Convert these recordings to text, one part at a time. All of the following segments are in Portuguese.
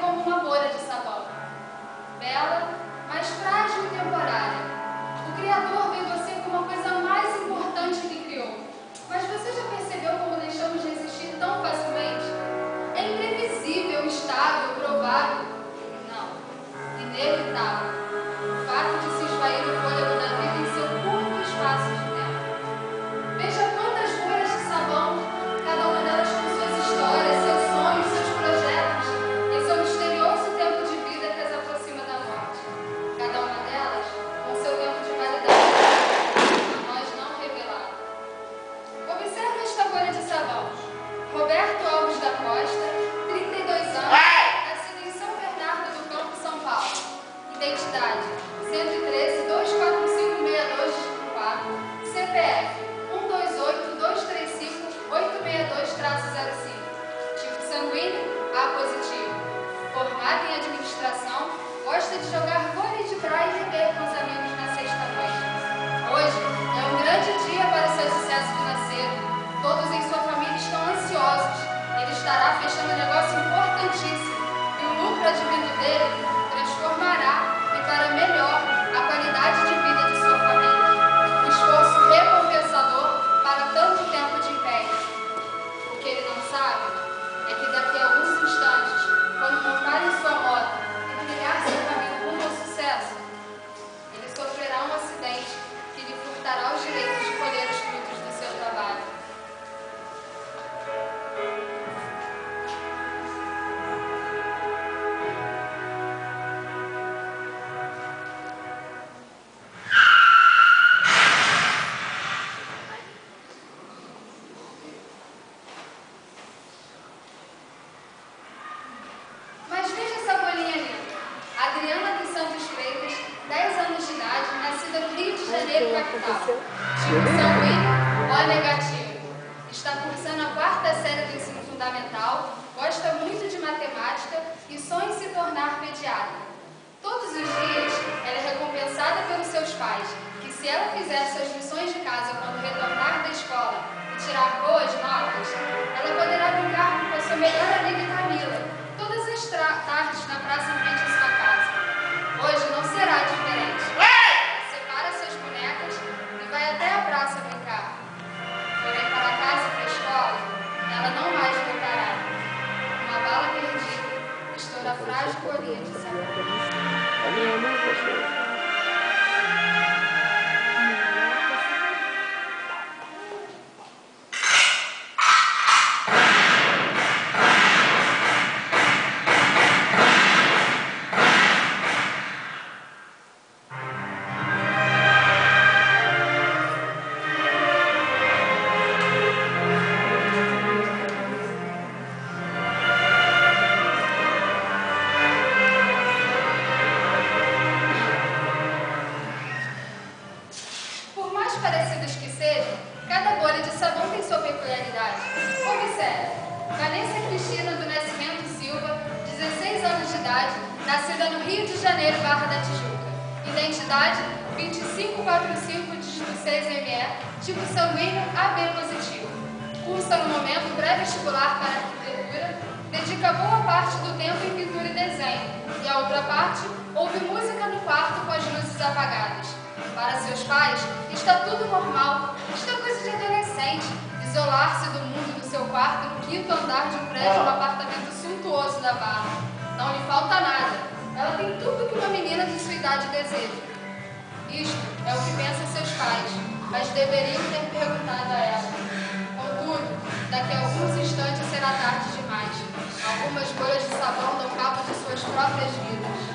como uma bolha de sabão, bela, mas frágil e temporária. O Criador vê você como a coisa mais importante que criou. Mas você já percebeu como deixamos de existir tão facilmente? A quarta série do ensino fundamental, gosta muito de matemática e sonha em se tornar pediatra. Todos os dias, ela é recompensada pelos seus pais, que se ela fizer suas lições de casa quando retornar da escola e tirar boas notas, ela poderá brincar com a sua melhor amiga Camila, Por Vanessa Cristina do Nascimento Silva, 16 anos de idade, nascida no Rio de Janeiro, Barra da Tijuca. Identidade 2545 dígito 6ME, tipo sanguíneo AB positivo. Cursa no momento pré-vestibular para arquitetura, dedica boa parte do tempo em pintura e desenho, e a outra parte ouve música no quarto com as luzes apagadas. Para seus pais, está tudo normal, isto é coisa de adolescente, isolar-se do mundo do seu quarto no quinto andar de um prédio no apartamento suntuoso da Barra. Não lhe falta nada, ela tem tudo que uma menina de sua idade deseja. Isto é o que pensam seus pais, mas deveriam ter perguntado a ela. Contudo, daqui a alguns instantes será tarde demais. Algumas bolhas de sabão dão cabo de suas próprias vidas.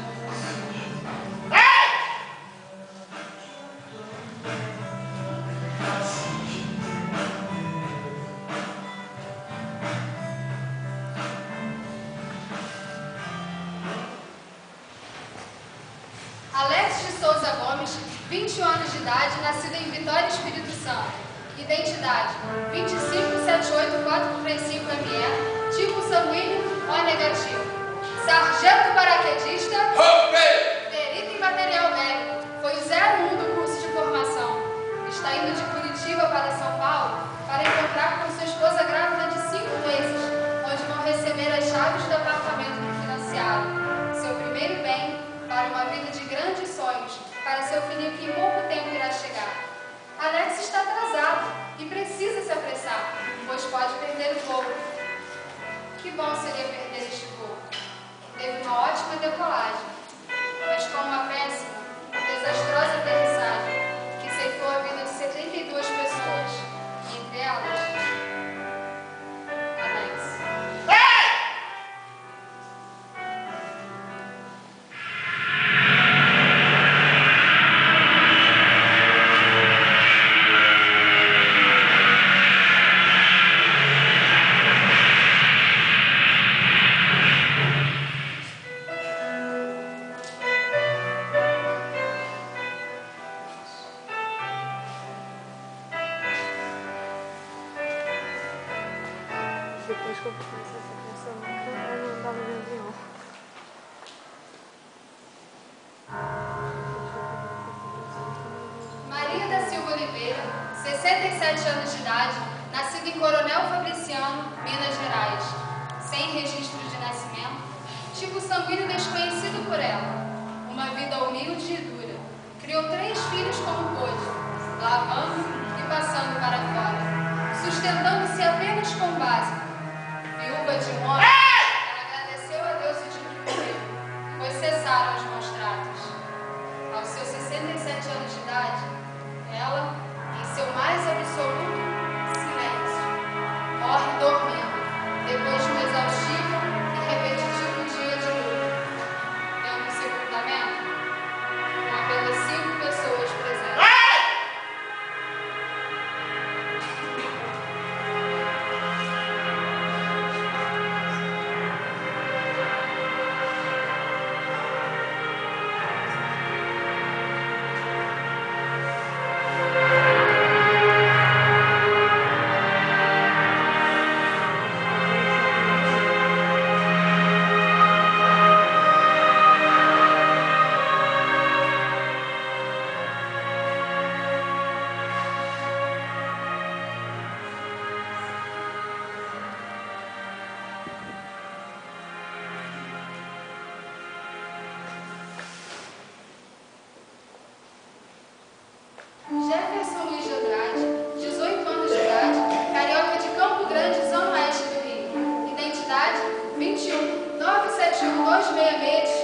Gomes, 21 anos de idade, nascido em Vitória, Espírito Santo. Identidade 2578435ME, tipo sanguíneo O negativo. Sargento paraquedista, perito Que bom seria perder este voo. Teve uma ótima decolagem, mas com uma péssima, Eu comecei essa canção, nunca eu não dava de avião. Maria da Silva Oliveira, 67 anos de idade, nascida em Coronel Fabriciano, Minas Gerais, sem registro de nascimento, tipo sanguíneo desconhecido por ela, uma vida humilde e dura. Criou três filhos como pôde, lavando e passando para fora, sustentando-se apenas com o Viúva de Jefferson Luiz de Andrade, 18 anos de idade, carioca de Campo Grande, zona oeste do Rio. Identidade 21 971 266